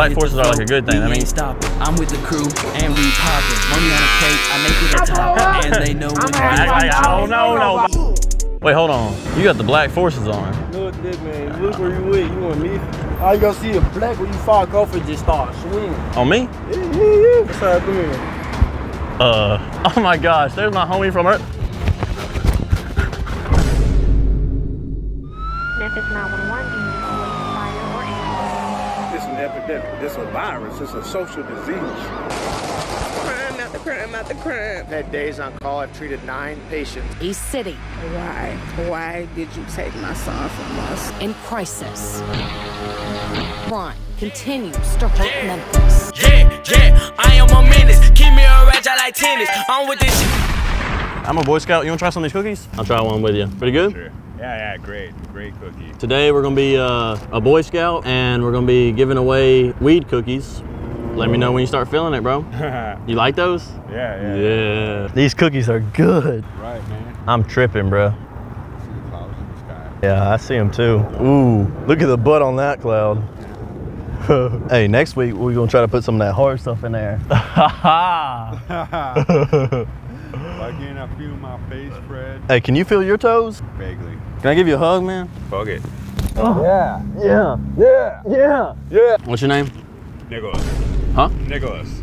Black forces are like a good thing. I mean- ain't stopping. I'm with the crew and we popping. Money on a cake, I make it a top. And they know when I, I, I, oh, no, no. Wait, hold on. You got the black forces on. Look at this, man. Look where you at. You want me? All you gonna see is black when you fuck off and just start swinging. On me? Yeah, yeah, yeah. What's happening? Uh, oh my gosh, there's my homie from Earth. Memphis 911, It's an. It's a virus. It's a social disease. Crime after crime after crime. Had days on call. I've treated nine patients. East City Why? Why did you take my son from us? in crisis. Crime continues to hurt Memphis. Yeah, yeah, I am a menace. Keep me a ratchet like tennis. I'm with this shit. I'm a Boy Scout. You wanna try some of these cookies? I'll try one with you. Pretty good? Sure. Yeah, yeah, great. Great cookie. Today we're gonna be uh, a Boy Scout and we're gonna be giving away weed cookies. Let me know when you start feeling it, bro. You like those? yeah. Yeah. yeah. These cookies are good. Right, man. I'm tripping, bro. See the clouds in the sky. Yeah, I see them too. Ooh, look at the butt on that cloud. hey, next week we're gonna try to put some of that hard stuff in there. Like getting a few in my face, Fred. hey, can you feel your toes? Vaguely. Can I give you a hug, man? Fuck it. Oh. Yeah. Yeah. Yeah. Yeah. Yeah. What's your name? Nicholas. Huh? Nicholas.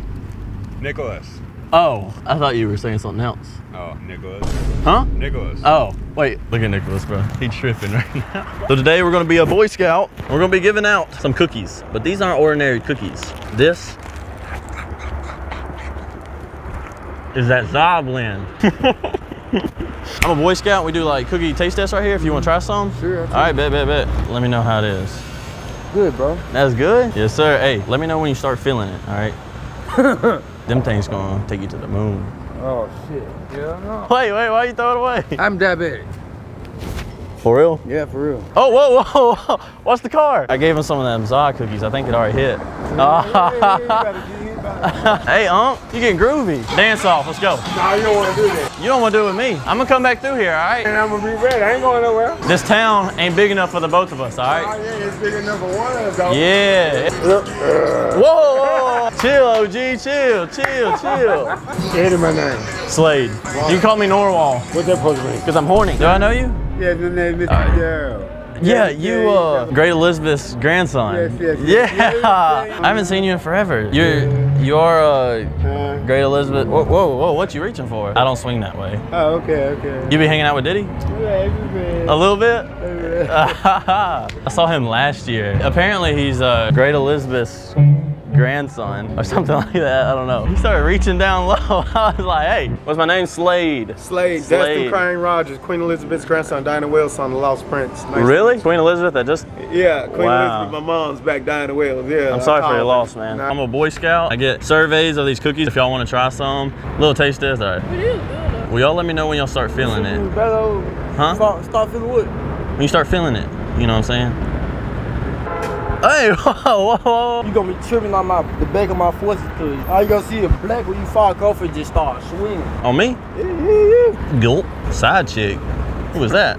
Nicholas. Oh, I thought you were saying something else. Oh, Nicholas. Huh? Nicholas. Oh, wait, look at Nicholas, bro. He's tripping right now. So today we're gonna be a Boy Scout. We're gonna be giving out some cookies, but these aren't ordinary cookies. This is that Zoblin. I'm a Boy Scout. We do like cookie taste tests right here. If you want to try some. Sure, All right, bet, bet, bet. Let me know how it is. Good, bro. That's good. Yes, sir. Hey, let me know when you start feeling it. All right. Them things gonna take you to the moon. Oh shit. Yeah, no. Wait, wait. Why you throw it away? I'm diabetic. For real? Yeah, for real. Oh, whoa, whoa, whoa. Watch the car. I gave him some of them Zod cookies. I think it already hit. hey, Unc, you getting groovy. Dance off, let's go. Nah, you don't want to do that. You don't want to do it with me. I'm gonna come back through here, all right? And I'm gonna be ready. I ain't going nowhere. This town ain't big enough for the both of us, all right? Oh yeah, it's big enough for one of us, though. Yeah. Uh. Whoa, whoa, whoa. chill, OG, chill, chill, chill. Say my name. Slade. You can call me Narwhal, What's that supposed to mean? because I'm horny. Do I know you? Yeah, the name is. Daryl. Yeah, Yes, you, uh. Great Elizabeth's grandson. Yes, yes, Yeah. I haven't seen you in forever. You're, you're, uh, Great Elizabeth. Whoa, whoa, whoa, what you reaching for? I don't swing that way. oh, okay, okay. You be hanging out with Diddy? Yeah, A little bit? I saw him last year. Apparently he's uh, Great Elizabeth's grandson or something like that. I don't know. He started reaching down low. I was like, hey, what's my name? Slade. Slade, Slade. Destin Crying Rogers, Queen Elizabeth's grandson, Diana Wales on The Lost Prince. Nice- Really? Queen Elizabeth that just Yeah, Queen Wow. Elizabeth, my mom's back, Diana Wales. Yeah. I'm I sorry for your loss, man. Nah. I'm a Boy Scout. I get surveys of these cookies if y'all want to try some. Little taste test, all right. Well, y'all let me know when y'all start feeling it. Better Huh? start, start feeling what? When you start feeling it, you know what I'm saying? Hey, whoa, whoa, whoa. You gonna be tripping on my the back of my forces cause all you gonna see is black when you fuck off and just start swinging. On me? Yeah, yeah, yeah. Gulp. Side chick. Who was that?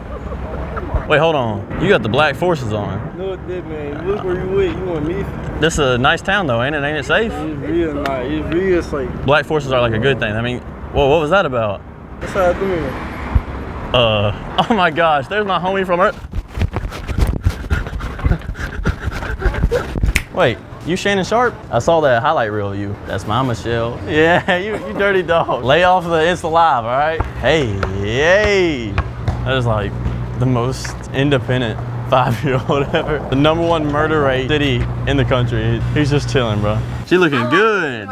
Wait, hold on. You got the black forces on. Look at that, man. Look where you at. You want me? This is a nice town though, ain't it? Ain't it safe? It's real nice. It's real safe. Black forces are like a good thing. I mean, whoa, what was that about? What's happening? Uh, oh my gosh, there's my homie from Earth. Wait, you Shannon Sharpe? I saw that highlight reel of you. That's my Michelle. Yeah, you, you dirty dog. Lay off the Insta Live, all right? Hey, hey. That is like the most independent five-year-old ever. The number one murder rate city in the country. He's just chilling, bro. She looking good.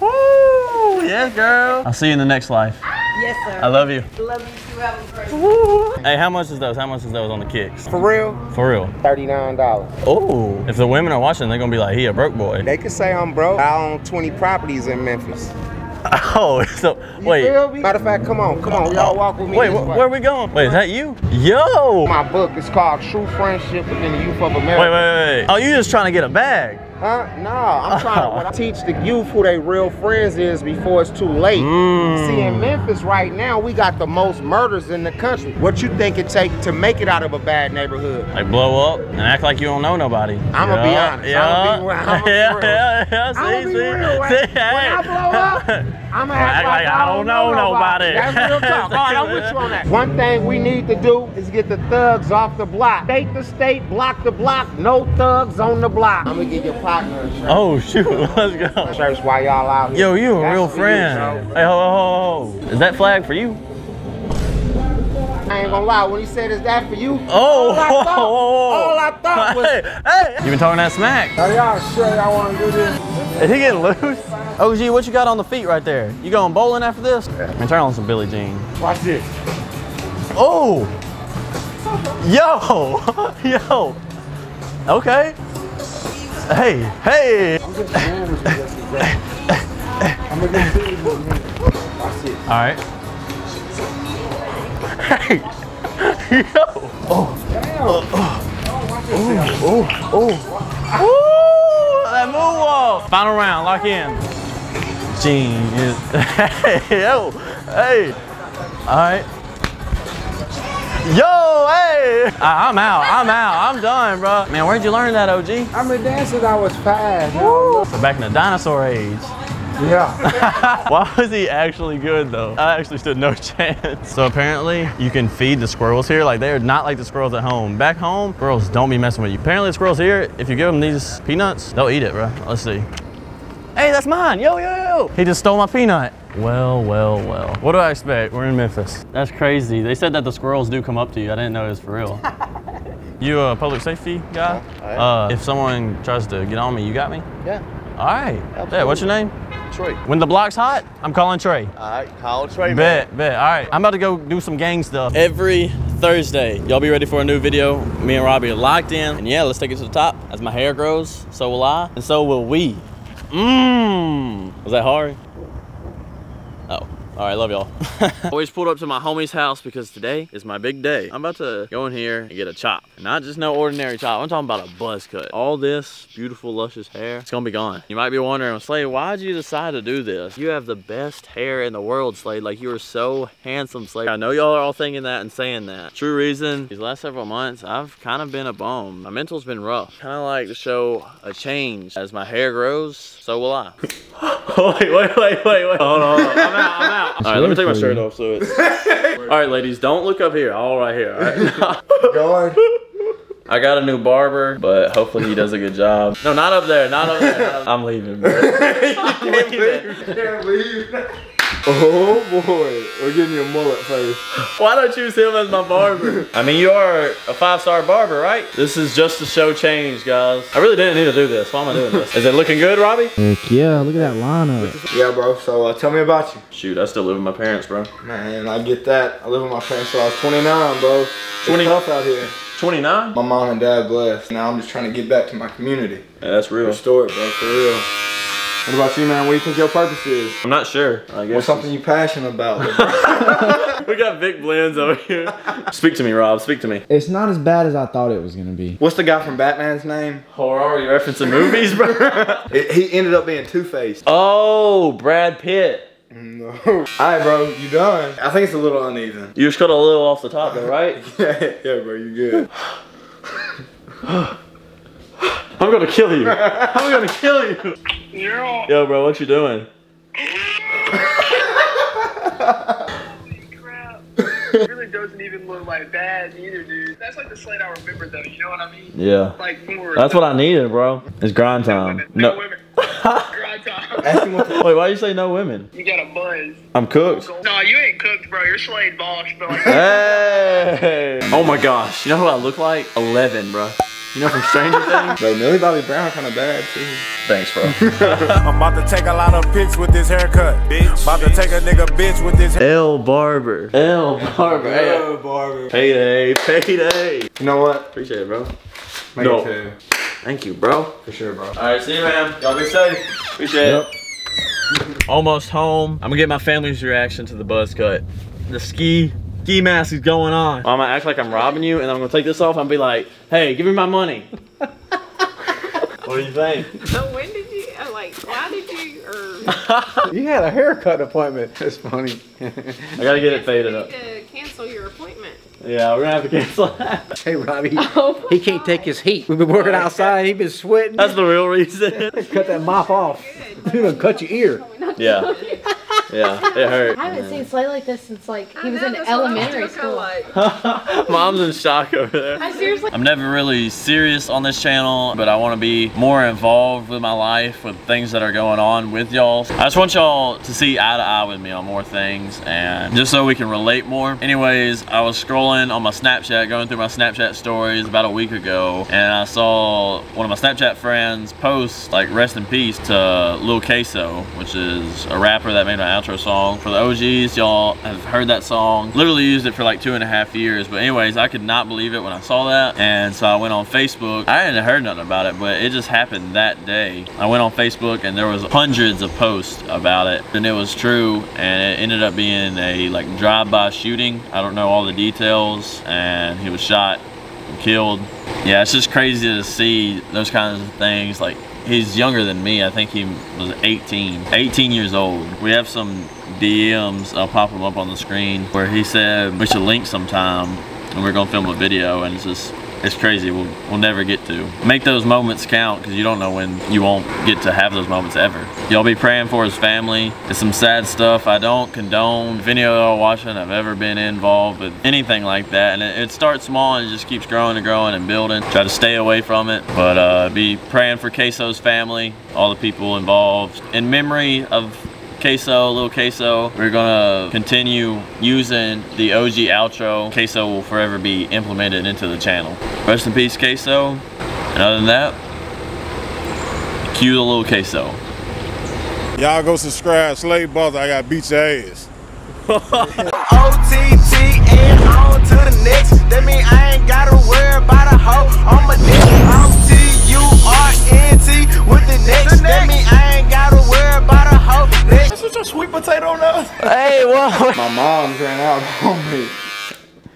Woo! Yes, girl. I'll see you in the next life. Yes, sir. I love you. Love you too. Have a great Hey, how much is those? How much is those on the kicks? For real? For real. $39. Oh, if the women are watching, they're gonna be like, he a broke boy. They could say I'm broke. I own 20 properties in Memphis. Oh, so wait, Matter of fact, come on, come on, y'all walk with me. wait, wh- way. where are we going? Wait, is that you? Yo! My book is called True Friendship Within the Youth of America. Wait, America. wait, wait. Oh, you just trying to get a bag? Huh? No, I'm trying to I teach the youth who they real friends is before it's too late. Mm. See, in Memphis right now, we got the most murders in the country. What you think it take to make it out of a bad neighborhood? Like blow up and act like you don't know nobody. I'ma be honest. Yeah. Be real. I'ma be yeah, real. yeah, yeah. See, I'ma be see, real. When, see, when hey. I blow up, I'ma act, Act like, I don't know nobody. That's real talk. All right, I'm with you on that. One thing we need to do is get the thugs off the block. State to state, block to block, no thugs on the block. I'm gonna give your Oh shoot, let's go. Shirts while y'all out here. Yo, you a That's real friend. hey, ho, ho, ho. Is that flag for you? I ain't gonna lie, when he said, is that for you? Oh, all I thought, whoa, whoa. all I thought was, Hey, hey. You been talking that smack? are y'all sure y'all wanna do this? Is he getting loose? OG, what you got on the feet right there? You going bowling after this? Man, turn on some Billie Jean. Watch this. Oh! Yo! Yo! Okay. Hey, hey! I'm gonna get serious with me. Watch this. Alright. Hey! Yo! Oh. oh! Oh! Oh! Ooh! That moonwalk! Final round, lock in. Genius. Hey, yo! Hey! Alright. Yo, hey! I- I'm out. I'm out. I'm done, bro. Man, where'd you learn that, OG? I've been dancing, I was fast. So back in the dinosaur age. Yeah. Why was he actually good though? I actually stood no chance. So apparently you can feed the squirrels here. Like they are not like the squirrels at home. Back home, squirrels don't be messing with you. Apparently the squirrels here, if you give them these peanuts, they'll eat it, bro. Let's see. Hey, that's mine. Yo, yo, yo. He just stole my peanut. Well, well, well. What do I expect? We're in Memphis. That's crazy. They said that the squirrels do come up to you. I didn't know it was for real. you a public safety guy? Uh, if someone tries to get on me, you got me? Yeah. All right. Yeah, what's your name? Trey. When the block's hot, I'm calling Trey. All right, call Trey. Bet, bet. All right, I'm about to go do some gang stuff. Every Thursday, y'all be ready for a new video. Me and Robbie are locked in, and yeah, let's take it to the top. As my hair grows, so will I, and so will we. Mmm. Was that hard? All right, love y'all. Always pulled up to my homie's house because today is my big day. I'm about to go in here and get a chop. Not just no ordinary chop. I'm talking about a buzz cut. All this beautiful, luscious hair, it's gonna be gone. You might be wondering, Slade, why'd you decide to do this? You have the best hair in the world, Slade. Like, you are so handsome, Slade. I know y'all are all thinking that and saying that. True reason, these last several months, I've kind of been a bum. My mental's been rough. Kind of like to show a change. As my hair grows, so will I. wait, wait, wait, wait, wait. Hold on, hold on. I'm out, I'm out. All right, let me take my shirt off so it's. all right, ladies, don't look up here. All right here. All right. Going. I got a new barber, but hopefully he does a good job. No, not up there. Not up there. I'm leaving, bro. I'm leaving. Oh boy, we're getting your mullet face. Why don't you choose him as my barber? I mean, you are a five-star barber, right? This is just to show change, guys. I really didn't need to do this. Why am I doing this? Is it looking good, Robbie? Heck yeah, look at that lineup. Yeah, bro. So uh, tell me about you. Shoot, I still live with my parents, bro. Man, I get that. I live with my parents till I was 29, bro. It's 20 tough out here. 29? My mom and dad blessed. Now I'm just trying to get back to my community. Yeah, that's real. Restore it, bro, for real. What about you, man? What do you think your purpose is? I'm not sure. I guess What's something you're passionate about? we got Vic Blends over here. Speak to me, Rob. Speak to me. It's not as bad as I thought it was gonna be. What's the guy from Batman's name? Horror, are you referencing movies, bro? It- he ended up being Two-Faced. oh, Brad Pitt. No. Alright, bro, you done. I think it's a little uneven. You just cut a little off the top, though, right? yeah, yeah, bro, you good. I'm gonna kill you. I'm gonna kill you. Yo, bro, what you doing? crap. It really doesn't even look like bad either, dude. That's like the Slade I remember, though. You know what I mean? Yeah. Like more. That's what I needed, bro. It's grind time. No No. women. Grind time. Ask him what the Wait, why you say no women? You got a buzz. I'm cooked. No, you ain't cooked, bro. You're Slade Bost, but like. Hey! Oh my gosh. You know who I look like? 11, bro. You know from Stranger Things? Bro, Millie Bobby Brown kind of bad, too. Thanks, bro. I'm about to take a lot of pics with this haircut, bitch. About to take a nigga bitch with this L Barber. L Barber. Hey, Barber. payday, payday. You know what? Appreciate it, bro. Make No. it. Thank you, bro. For sure, bro. All right, see you, man. Y'all be safe. Appreciate it. Almost home. I'm gonna get my family's reaction to the buzz cut. The ski ski mask is going on. I'm gonna act like I'm robbing you, and I'm gonna take this off and be like, "Hey, give me my money." What What do you think? So when did you, uh, like, why did you, or You had a haircut appointment. That's funny. I gotta get it faded you up. need to cancel your appointment? Yeah, we're gonna have to cancel that. Hey, Robbie. Oh, he can't take his heat. We've been working outside. He's been sweating. That's the real reason. Cut that mop off. Dude, done cut your ear. yeah. Yeah, it hurt. I haven't seen Slay like this since like he was know, in that's what I was elementary school. like- Mom's in shock over there. I seriously. I'm never really serious on this channel, but I want to be more involved with my life, with things that are going on with y'all. I just want y'all to see eye to eye with me on more things, and just so we can relate more. Anyways, I was scrolling on my Snapchat, going through my Snapchat stories about a week ago, and I saw one of my Snapchat friends post, like, rest in peace to Lil Queso, which is a rapper that made my outro song. For the OGs, y'all have heard that song. Literally used it for like two and a half years. But anyways, I could not believe it when I saw that. And so I went on Facebook. I hadn't heard nothing about it, but it just happened that day. I went on Facebook and there was hundreds of posts about it. And it was true. And it ended up being a like drive-by shooting. I don't know all the details. And he was shot and killed. Yeah, it's just crazy to see those kinds of things. Like he's younger than me. I think he was 18. 18 years old. We have some DMs. I'll pop them up on the screen where he said we should link sometime and we're gonna film a video and it's just it's crazy. We'll, we'll never get to. Make those moments count because you don't know when you won't get to have those moments ever. Y'all be praying for his family. It's some sad stuff. I don't condone of y'all watching have ever been involved with anything like that. And it, it starts small and it just keeps growing and growing and building. Try to stay away from it. But uh, be praying for Queso's family, all the people involved. In memory of Queso, little Queso. We're gonna continue using the OG outro. Queso will forever be implemented into the channel. Rest in peace, Queso. And other than that, cue the little Queso. Y'all go subscribe, Slave Brother. I got beat your ass. OTT and on to the next. That mean I ain't gotta worry about a hoe on my dick. I'm T-U-R-N-T with the next. That mean I ain't gotta worry about a hoe next. That's what your sweet potato on us. Hey, what? My mom's ran out on me.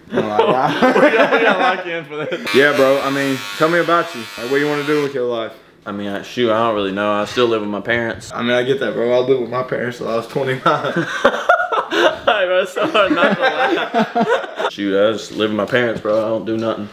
we gotta lock in for this. Yeah, bro. I mean, tell me about you. Like, what do you want to do with your life? I mean, I, shoot, I don't really know. I still live with my parents. I mean, I get that, bro. I lived with my parents till I was 29. Hey, bro, so hard not to laugh. Shoot, I just live with my parents, bro. I don't do nothing.